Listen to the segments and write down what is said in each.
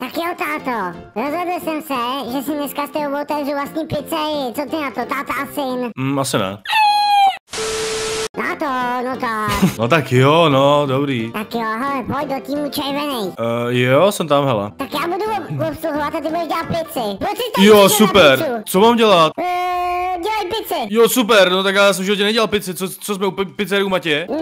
Tak jo, táto. Rozhodl jsem se, že si dneska s tebou otevřu vlastní pizzerii. Co ty na to, táta a syn? Mm, asi ne. Táto, no tak. No tak jo, no, dobrý. Tak jo, hele, pojď do týmu červený. Uh, jo, jsem tam, hele. Tak já budu ob- obsluhovat a ty budeš dělat tady Jo, na super. Co mám dělat? Uh, dělej pizzy. Jo, super, no tak já jsem životě nedělal pizzy, co, co jsme u pi- pizzerii u Matě? No,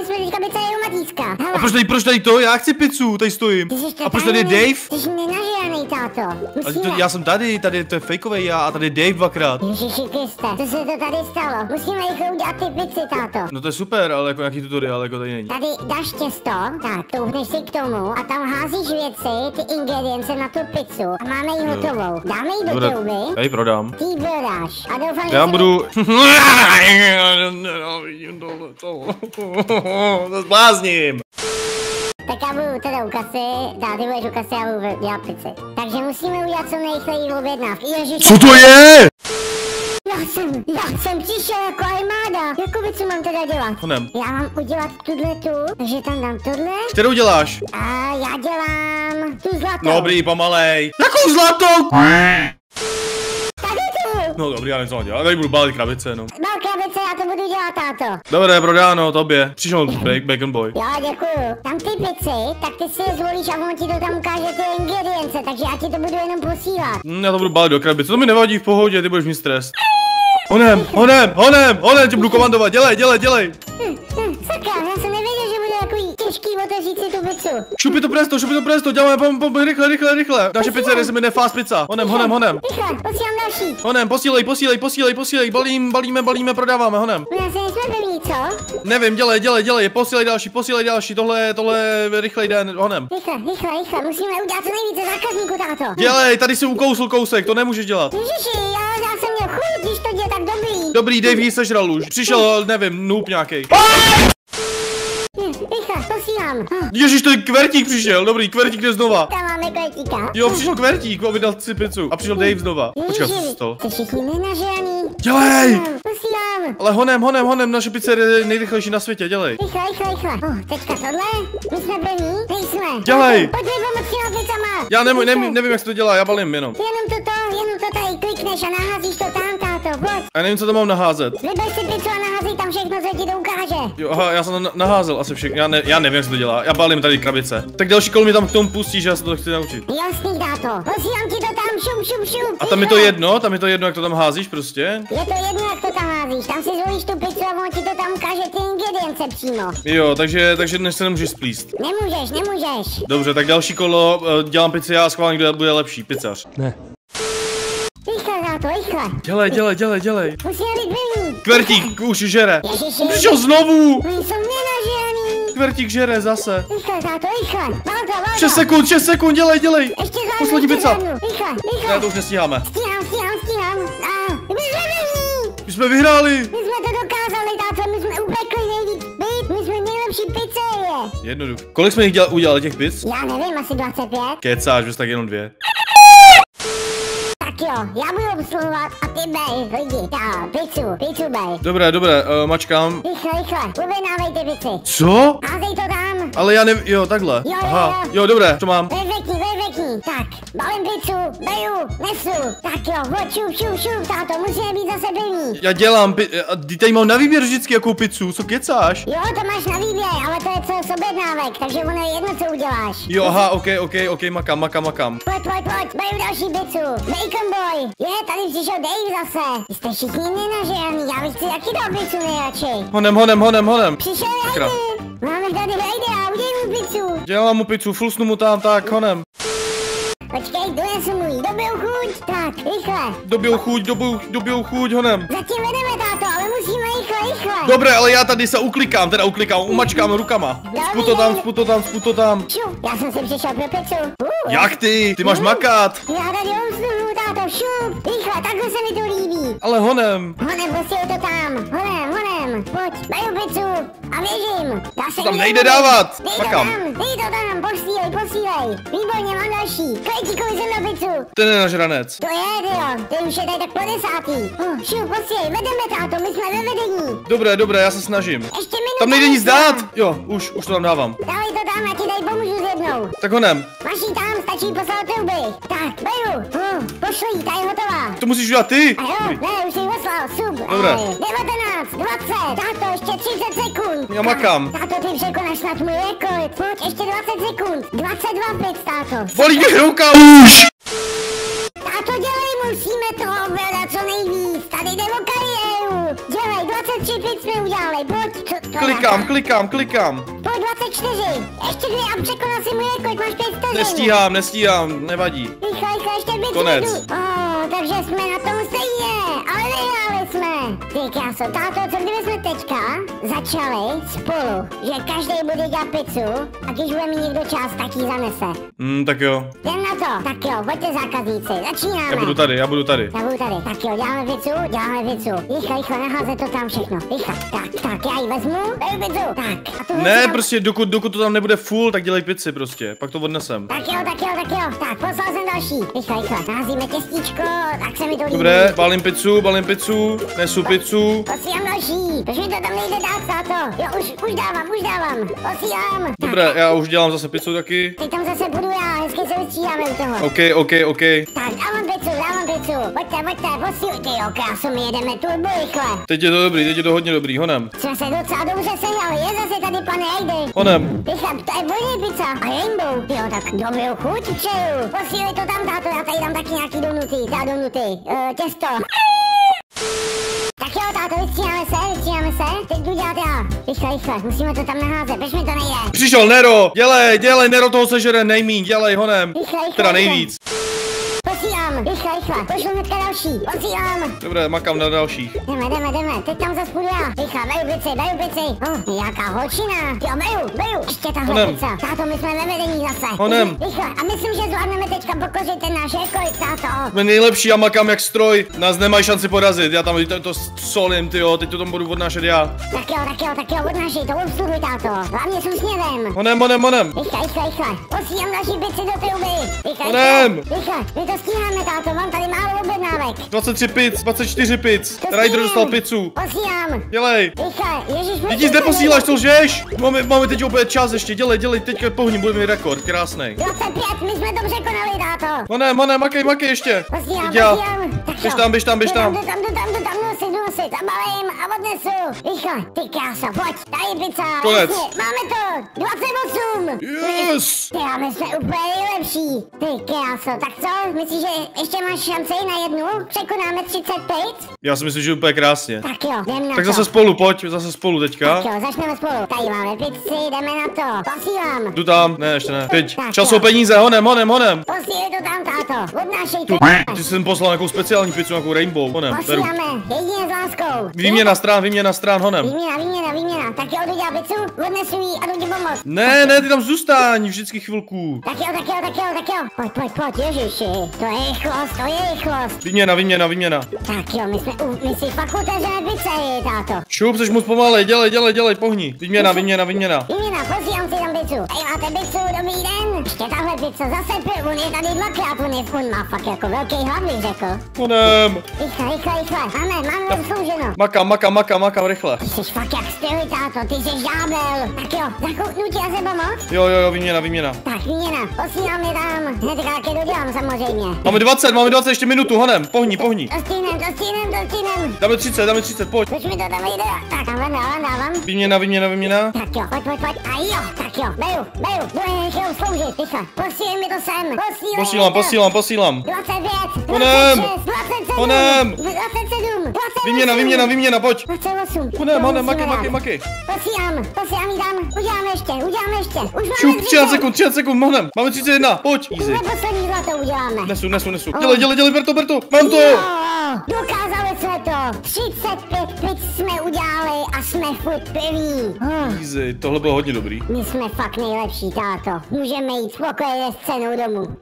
my jsme teďka pizzerii Matíska. Hele, A proč tady, proč tady to? Já chci pizzu, tady stojím. A proč tady je Dave? Ty jsi nenažraný, táto. Musíme... to, já jsem tady, tady to je fakeový já a tady je Dave dvakrát. Ježiši Kriste, co se to tady stalo? Musíme rychle udělat ty pizzy, táto. No to je super, ale jako nějaký tutoriál jako tady není. Tady dáš těsto, tak touhneš si k tomu a tam házíš věci, ty ingredience na tu pizzu a máme ji hotovou. Dáme ji do trouby, já ji prodám. ty ji prodáš a doufám, že Já se budu... To zblázním. Tak já budu teda u kasy, dá, ty budeš u kasy, já budu dělat pizzy. Takže musíme udělat co nejrychleji objednávky. Ježiš, Co to je? já jsem, já jsem přišel jako armáda. Jakoby co mám teda dělat? Honem. Já mám udělat tuhle tu, takže tam dám tohle Kterou děláš? a já dělám tu zlatou. No dobrý, pomalej. Jakou zlatou? Tady tu. No dobrý, já nevím, co mám dělat. Tady budu balit krabice, no. Krabice, já to budu dělat, táto. Dobré, prodáno, tobě. Přišel Bacon, bacon Boy. Jo, děkuju. Tam ty pici, tak ty si je zvolíš a on ti to tam ukáže ty ingredience, takže já ti to budu jenom posílat. Hm, já to budu balit do krabice, to mi nevadí v pohodě, ty budeš mít stres. Honem, honem, honem, honem, tě budu komandovat, dělej, dělej, dělej. Hm, hm, sakra, já jsem nevěděl, že bude takový těžký otevřít si tu pizzu. Šupi to presto, šupi to presto, děláme, pom, pom, rychle, rychle, rychle. Naše pizzerie se jmenuje Fast Pizza. Honem, honem, honem. Rychle, posílám další. Honem, posílej, posílej, posílej, posílej, balím, balíme, balíme, prodáváme, honem. No já se nejsme pevní, co? Nevím, dělej, dělej, dělej, posílej další, posílej další, tohle, tohle je rychlej den, honem. Rychle, rychle, rychle, musíme udělat co nejvíce zákazníků, táto. Dělej, tady si ukousl kousek, to nemůžeš dělat. Ježiši, já, já jsem měl chuť, když to děje tak dobrý. Dobrý, Dave jí sežral už. Přišel, nevím, noob nějaký. Rychle, posílám. Hm, Ježíš, to je kvertík přišel, dobrý, kvertík jde znova. Tam máme kletíka. Jo, přišel kvertík, aby dal si pizzu. A přišel Dave znova. Počkej, co se stalo? Jste všichni nenažraný. Dělej! Posílám. Ale honem, honem, honem, naše pizzerie je nejrychlejší na světě, dělej. Rychle, rychle, rychle. Oh, teďka tohle? My jsme první? Nejsme. Dělej. Pojď mi pomoct těma pizzama. Já nevím, nevím, nevím, jak se to dělá, já balím jenom. Jenom to to, jenom to tady klikneš a naházíš to tam, táto. Pojď. A nevím, co to mám naházet. Vyber si pizzu a naházej tam všechno, co ti to ukáže. Jo, aha, já jsem to na- naházel asi všechno, já, ne, já nevím, se to dělá, já balím tady krabice. Tak další kolo mi tam k tomu pustí, že já se to chci naučit. Jasný, táto. Posílám ti to tam, šup, šup, šup. A tam je to jedno, tam je to jedno, jak to tam házíš prostě. Je to jedno, jak to tam házíš. Tam si zvolíš tu pizzu a on ti to tam ukáže ty ingredience přímo. Jo, takže, takže dnes se nemůžeš splíst. Nemůžeš, nemůžeš. Dobře, tak další kolo, eh, dělám pizzy já a schválně, kdo bude lepší, pizzař. Rychle, Dělej, dělej, dělej, dělej. Musíme být. Kvertík už žere. Ježiši. Přišel znovu. Oni jsou nenažraný. Kvertík žere zase. Rychle, táto, rychle. Válka, válka. 6 sekund, 6 sekund, dělej, dělej. Ještě Poslední pizza. Rychle, rychle. Ne, to už nestíháme. Stíhám, stíhám, stíhám. A, my jsme. My jsme vyhráli. My jsme to dokázali, táto, my jsme upekli nejvíc byt. My jsme nejlepší pizzerie. Jednoduché. Kolik jsme jich dělali, udělali těch pizz? Já nevím, asi 25. Kecáš, že jsi tak jenom dvě. Jo, já budu obsluhovat a ty bej, lidi. Já, pizzu, pizzu bej. Dobré, dobré, uh, mačkám. Rychle, rychle, objednávej ty pici. Co? Házej to tam. Ale já nevím, jo, takhle. Jo, jo, Aha, jo. jo, dobré, to mám. Perfektní, perfektní. Tak, balím pizzu, beju, nesu. Tak jo, hoď, šup, šup, šup, táto, musíme být zase první. Já dělám, pi- a ty tady mám na výběr vždycky jakou pizzu, co kecáš? Jo, to máš na výběr, ale to je co objednávek, takže ono je jedno, co uděláš. Jo, aha, ok, ok, ok, makám, makám, makám. Pojď, pojď, pojď, beju další pizzu. Bacon boy. Je, tady přišel Dave zase. Jste všichni nenažraný, já bych si taky dal pizzu nejradši. Honem, honem, honem, honem. Přišel. Rajdy. Máme tady Rajdy, udělej mu pizzu. Dělám mu pizzu, flusnu mu tam, tak, honem. Počkej, donesu mu jí, dobiju chuť. Tak, rychle. Dobijou chuť, dobijou, dobijou chuť, honem. Zatím vedeme, táto, ale musíme rychle, rychle. Dobré, ale já tady se uklikám, teda uklikám, umačkám rukama. Spu to tam, spu to tam, spu to tam. Šu, já jsem si přišel pro pizzu. Uh, Jak ty? Ty máš makat. Já tady obsluhu, táto, šup. Rychle, takhle se mi to líbí. Ale honem. Honem, posílej to tam. Honem, honem. Pojď, beju věřím. Já se tam mi nejde dávat. Dej to Makám. tam, dej to tam, posílej, posílej. Výborně, mám další. Na pizzu. Ten je nažranec. To je, tyjo, to už je tady tak po desátý. Oh, šup, posílej, vedeme, táto, my jsme ve vedení. Dobré, dobré, já se snažím. Ještě minuta. Tam nejde nic dát. Jo, už, už to tam dávám. Dávej to tam, já ti tady pomůžu s jednou. Tak honem. Máš jí tam, stačí stačí poslal trouby. Tak, beru. Uh, pošli, ta je hotová. To musíš udělat ty. A jo, ne, už jsi poslal, sub. Dobré. Ej, 19, 20, táto, ještě 30 sekund. Já makám. Táto, ty překonáš snad můj rekord. Pojď, ještě 20 sekund. 22 pět, táto. Bolí mě ruka už. 23 pět jsme udělali, pojď. To Klikám, klikám, klikám. Pojď 24. Ještě dvě a překonal si můj rekord, máš 5 vteřin. Nestíhám, nestíhám, nevadí. Rychle, rychle, ještě pět Konec. Oh, takže jsme na tom stejně, ale jsme. Ty kráso, táto, co kdyby jsme teďka začali spolu, že každý bude dělat pizzu a když bude mít někdo čas, tak ji zanese. Hm, tak jo. Jdem na to. Tak jo, pojďte zákazníci, začínáme. Já budu tady, já budu tady. Já budu tady. Tak jo, děláme pizzu, děláme pizzu. Rychle, rychle, naházet to tam všechno. Rychle. Tak, tak, já ji vezmu, beru pizzu. Tak, a tu Ne, tam... prostě dokud, dokud to tam nebude full, tak dělej pici prostě, pak to odnesem. Tak jo, tak jo, tak jo. Tak, poslal jsem další. Rychle, rychle. Naházíme těstíčko, tak se mi to líbí. Dobré, balím pizzu, balím pizzu, nesu pizzu. Posílám další. Proč mi to tam nejde dát, táto? Jo, už, už dávám, už dávám. Posílám. Dobré, já už dělám zase pizzu taky. Teď tam zase budu já, hezky se vystřídáme u toho. OK, OK, OK. Tak, dávám pizzu, dávám pizzu. Pojďte, pojďte, posíl. Ty jo, krásu, my jedeme turbo rychle. Teď je to dobrý, teď je to hodně dobrý, honem. Jsme se docela dobře sehnali, je zase tady pan Ejdy. Honem. Rychle, to je vojný pizza a rainbow. Jo, tak dobrou chuť přeju. Posílej to tam, táto, já tady dám taky nějaký donuty, ta donuty, uh, těsto. Tak jo, táto, vystříháme se, vystříháme se. Teď jdu dělat já. Rychle, rychle, musíme to tam naházet, proč mi to nejde? Přišel Nero, dělej, dělej, Nero toho sežere nejmíň, dělej, honem. Rychle, rychle, Teda rychle. Posílám, rychle, rychle, pošlu hnedka další. Posílám. Dobré, makám na dalších. Jdeme, jdeme, jdeme, teď tam zase půjdu já. Rychle, beru pici, beru pici. Oh, jaká holčina. Jo, beru, beru. Ještě tahle pizza. Táto, my jsme ve vedení zase. Honem. Rychle, a myslím, že zvládneme teďka pokořit ten náš rekord, táto. Jsme nejlepší, já makám jak stroj. Nás nemají šanci porazit, já tam to, to solím, ty jo, teď to tam budu odnášet já. Tak jo, tak jo, tak jo, odnášej to, obsluhuj, táto. Hlavně s úsměvem. Honem, honem, honem. Rychle, rychle, rychle. Posílám další pici do truby. Rychle, Honem. rychle. Rychle, my to stíháme, táto, mám tady málo objednávek. 23 pic, 24 pic. To stíhám. dostal pizzu. Posílám. Dělej. Rychle, ježiš, Ty nic neposíláš, to lžeš? Máme, máme teď opět čas ještě, dělej, dělej, teďka pohni, budeme mít rekord, krásný. 25, my jsme to překonali, táto. Honem, honem, makej, makej ještě. Posílám, posílám. Běž tam, běž tam, běž Jdu tam. Jdu tam, jdu tam, jdu tam, nosit, nosit, zabalím a odnesu. Rychle, ty krása, pojď, tady pizza. Konec. Jasně, máme to, 28. Yes! Ty, a my jsme úplně nejlepší. Ty kráso, tak co? Myslíš, že ještě máš šanci na jednu? Překonáme 35? Já si myslím, že úplně krásně. Tak jo, jdem na Tak to. zase spolu, pojď, zase spolu teďka. Tak jo, začneme spolu. Tady máme pizzi, jdeme na to. Posílám. Jdu tam, ne, ještě ne. Teď, Tak čas jo. peníze, honem, honem, honem. Posílej to tam, táto. Odnášej to. ty jsem poslal nějakou speciální pizzu, nějakou rainbow, honem. Posíláme, jedině s láskou. Výměna stran, výměna stran, honem. Výměna, výměna, výměna. Tak jo, jdu dělat pizzu, odnesu jí a jdu ti pomoct. Ne, ne, ty tam zůstaň, vždycky chvilku. Tak jo, tak jo, tak jo, tak jo. Pojď, pojď, pojď, ježiši. To je rychlost, to je rychlost. Výměna, výměna, výměna. Tak jo, my jsme, u, my si fakt otevřeme pizzerii, táto. Šup, jsi moc pomalej, dělej, dělej, dělej, pohni. Výměna, výměna, výměna. Výměna, posílám si tam pizzu. Tady máte pizzu, dobrý den. Ještě tahle pizza, zase pi, on je tady dvakrát, on je, on má fakt jako velký bych řekl. Honem. Rychle, rychle, rychle. Máme, máme uslouženo. Makám, makám, makám, makám, rychle. Ty jsi fakt jak styl, táto, ty jsi ďábel. Tak jo, zakouknu tě a se pomoct? Jo, jo, jo, výměna, výměna. Tak, výměna, posílám je tam. Hnedka jak je dodělám samozřejmě. Máme 20, máme 20, ještě minutu, honem, pohni, pohni. To stihnem, to stihnem, to stihnem. Dáme 30, dáme 30, pojď. Proč mi to tam jde? Tak, dávám, dávám, dávám. Výměna, výměna, výměna. Tak jo, pojď, pojď, pojď. A jo, tak jo, beru, beru, budu rychle sloužit, rychle. Posílej mi to sem, posílej Posílám, posílám, posílám. 25, Honem! 26, 27, Honem! 27, 28, Výměna, výměna, výměna, pojď. 28. Honem, honem, dát. makej, makej. Posílám, posílám jí tam, uděláme ještě, uděláme ještě. Už máme Šup, 30. 30 sekund, 30 sekund, honem. Máme 31, pojď. Easy. Tohle poslední zlato uděláme. Nesu, nesu, nesu. Dělej, dělej, dělej, ber to, ber to. Mám to. Jo, to. 35 pic jsme udělali a jsme furt piví. Oh, Easy, tohle bylo hodně dobrý. my jsme fakt nejlepší, táto. Můžeme jít spokojeně s cenou domů.